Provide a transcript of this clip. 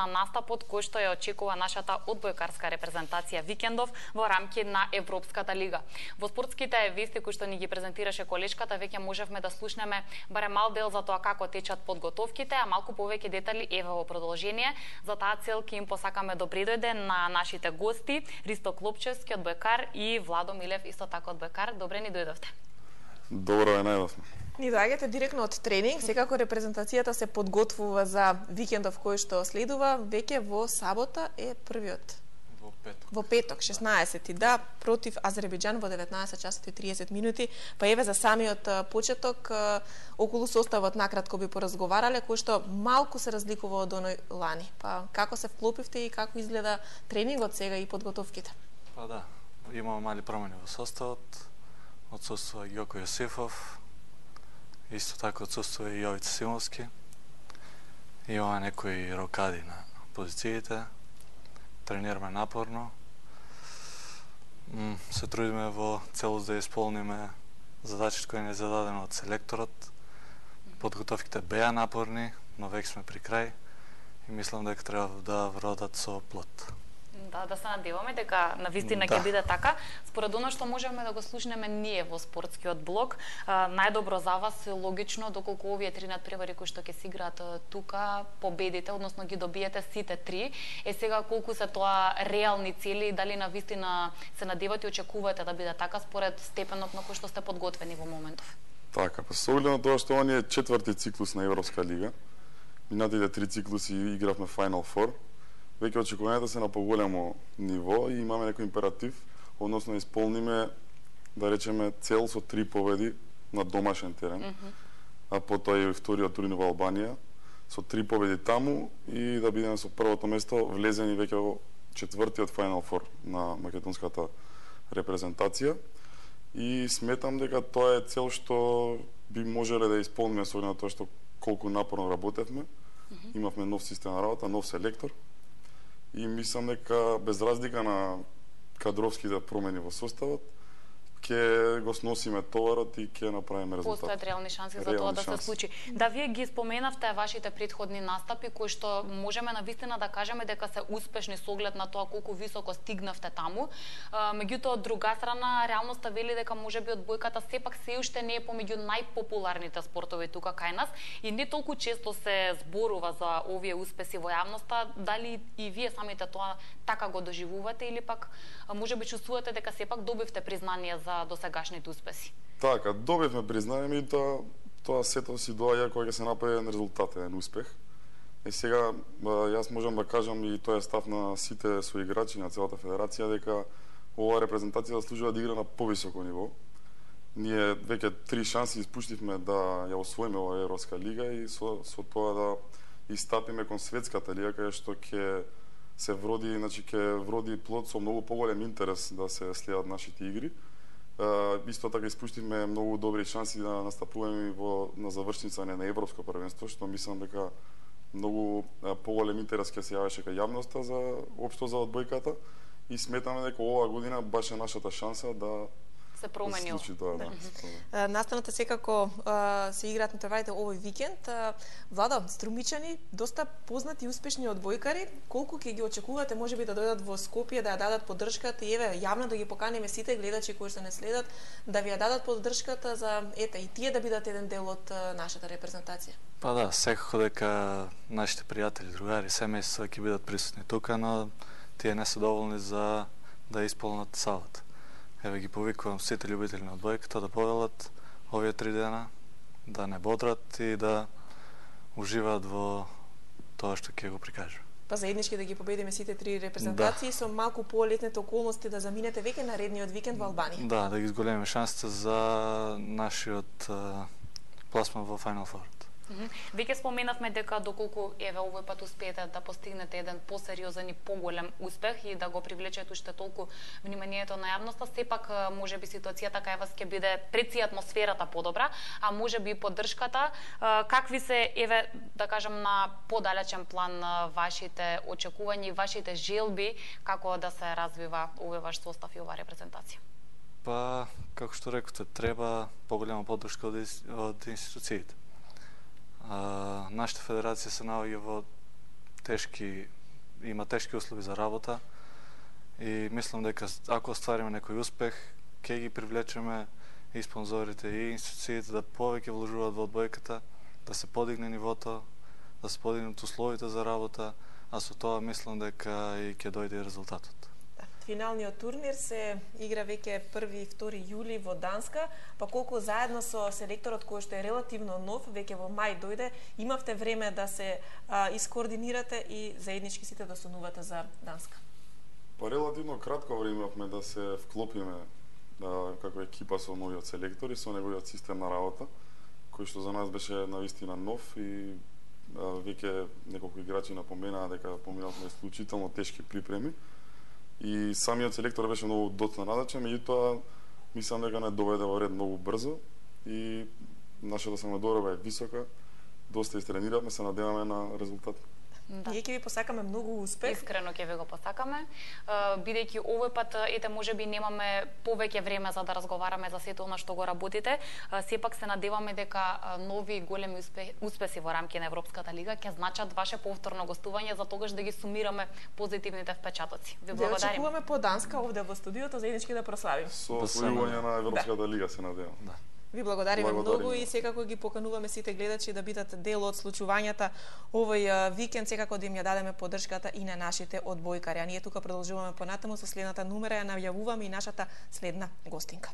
на настапот кој што ја очекува нашата одбојкарска репрезентација викендов во рамки на Европската лига. Во спортските вести кои што ни ги презентираше колешката, веќе можевме да слушнеме барем мал дел за тоа како течат подготовките, а малку повеќе детали еве во продолжение. За таа цел ќе им посакаме да добри дојде на нашите гости, Ристо Клопчевски, одбојкар и Владо Милев, исто така одбојкар. Добре ни дојдовте. Добро е најдовме. Ни доаѓате директно од тренинг, секако репрезентацијата се подготвува за викендов кој што следува, веќе во сабота е првиот Во петок. Во петок, 16 да, против Азербејџан во 19 часот и 30 минути. Па еве за самиот почеток, околу составот накратко би поразговарале, кој што малку се разликува од оној лани. Па како се вклопивте и како изгледа тренингот сега и подготовките? Па да, имamo мали промени во составот. Отсутствува Јоко Јосифов, Исто така отсутствува и Јовица Симовски. Имаме некои рокади на позициите. Тренираме напорно. Се трудиме во целост да исполниме задачите кои не е зададено од селекторот. Подготовките беа напорни, но век сме при крај и мислам дека треба да вродат со плод. Да, да се надеваме дека на вистина да. ќе биде така. Според оно што можеме да го слушнеме ние во спортскиот блок, најдобро за вас е логично доколку овие три надпревари кои што ќе се играат тука победите, односно ги добиете сите три. Е сега колку се тоа реални цели, дали на вистина се надевате и очекувате да биде така според степенот на кој што сте подготвени во моментов? Така, па со оглед на тоа што оние четврти циклус на Европска лига, минатите три циклуси игравме Final Four, веќе очекувањата се на поголемо ниво и имаме некој императив, односно исполниме да речеме цел со три победи на домашен терен. Mm -hmm. А потоа и вториот турнир во Албанија со три победи таму и да бидеме со првото место влезени веќе во четвртиот Final Four на македонската репрезентација и сметам дека тоа е цел што би можеле да исполниме со на тоа што колку напорно работевме. Mm -hmm. Имавме нов систем на работа, нов селектор и мислам дека без разлика на кадровските промени во составот, ќе го сносиме товарот и ќе направиме резултат. Постојат реални шанси за тоа да се случи. Да, вие ги споменавте вашите предходни настапи кои што можеме на вистина да кажеме дека се успешни со оглед на тоа колку високо стигнавте таму. Меѓутоа од друга страна реалноста вели дека можеби одбојката сепак се уште не е помеѓу најпопуларните спортови тука кај нас и не толку често се зборува за овие успеси во јавноста, дали и вие самите тоа така го доживувате или пак можеби чувствувате дека сепак добивте признание за за досегашните успеси? Така, добивме признание и тоа тоа сето си доаѓа кога ќе се направи еден резултат, еден успех. И сега јас можам да кажам и тоа е став на сите соиграчи на целата федерација дека оваа репрезентација заслужува да игра на повисоко ниво. Ние веќе три шанси испуштивме да ја освоиме оваа Европска лига и со, со тоа да истапиме кон светската лига каде што ќе се вроди, значи ќе вроди плод со многу поголем интерес да се следат нашите игри исто така испуштивме многу добри шанси да настапуваме во на завршница на европско првенство, што мислам дека многу поголем интерес ќе се јавеше кај јавноста за општо за одбојката. И сметаме дека оваа година баш е нашата шанса да се променил. Случи тоа, да. да. Настаната секако се играат натпреварите овој викенд. Влада, струмичани, доста познати и успешни одбојкари, колку ќе ги очекувате можеби да дојдат во Скопје да ја дадат поддршката и еве јавно да ги поканеме сите гледачи кои што не следат да ви ја дадат поддршката за ете и тие да бидат еден дел од нашата репрезентација. Па да, секако дека нашите пријатели, другари, семејства ќе бидат присутни тука, но тие не се доволни за да исполнат салата. Еве ги повикувам сите љубители на одбојката да повелат овие три дена, да не бодрат и да уживаат во тоа што ќе го прикажува. Па заеднички да ги победиме сите три репрезентации да. со малку полетните околности да заминете веќе наредниот викенд во Албанија. Да, да ги зголемиме шансите за нашиот пласман во Final Four. Веќе споменавме дека доколку еве овој пат успеете да постигнете еден посериозен и поголем успех и да го привлечете уште толку вниманието на јавноста, сепак може би ситуацијата кај вас ќе биде преци атмосферата подобра, а може би поддршката. Какви се еве да кажам на подалечен план вашите очекувања и вашите желби како да се развива овој ваш состав и оваа репрезентација? Па, како што рекоте, треба поголема поддршка од, од институциите. А, нашата федерација се наоѓа во тешки има тешки услови за работа и мислам дека ако оствариме некој успех, ќе ги привлечеме и спонзорите и институциите да повеќе вложуваат во одбојката, да се подигне нивото, да се подигнат условите за работа, а со тоа мислам дека и ќе дојде резултатот. Финалниот турнир се игра веќе 1 и 2 јули во Данска, па колку заедно со селекторот кој што е релативно нов, веќе во мај дојде, имавте време да се а, искоординирате и заеднички сите да сонувате за Данска? Па релативно кратко време имавме да се вклопиме да, како екипа со новиот селектор и со неговиот систем на работа, кој што за нас беше навистина нов и веќе неколку играчи напоменаа дека поминавме исклучително тешки припреми и самиот селектор беше многу доцна надача, меѓутоа мислам дека не доведе во ред многу брзо и нашата самодорба е висока, доста истрениравме, се надеваме на резултат. Да. Ние ќе ви посакаме многу успех. Искрено ќе ви го посакаме. Бидејќи овој пат ете можеби немаме повеќе време за да разговараме за сето она што го работите, сепак се надеваме дека нови големи успеси во рамки на Европската лига ќе значат ваше повторно гостување за тогаш да ги сумираме позитивните впечатоци. Ви благодариме. очекуваме по Данска овде во студиото заеднички да прославиме. Со освојување на Европската да. лига се надевам. Да. Ви благодариме многу и секако ги покануваме сите гледачи да бидат дел од случувањата овој викенд, секако да им ја дадеме поддршката и на нашите одбојкари. А ние тука продолжуваме понатаму со следната номера, ја навјавуваме и нашата следна гостинка.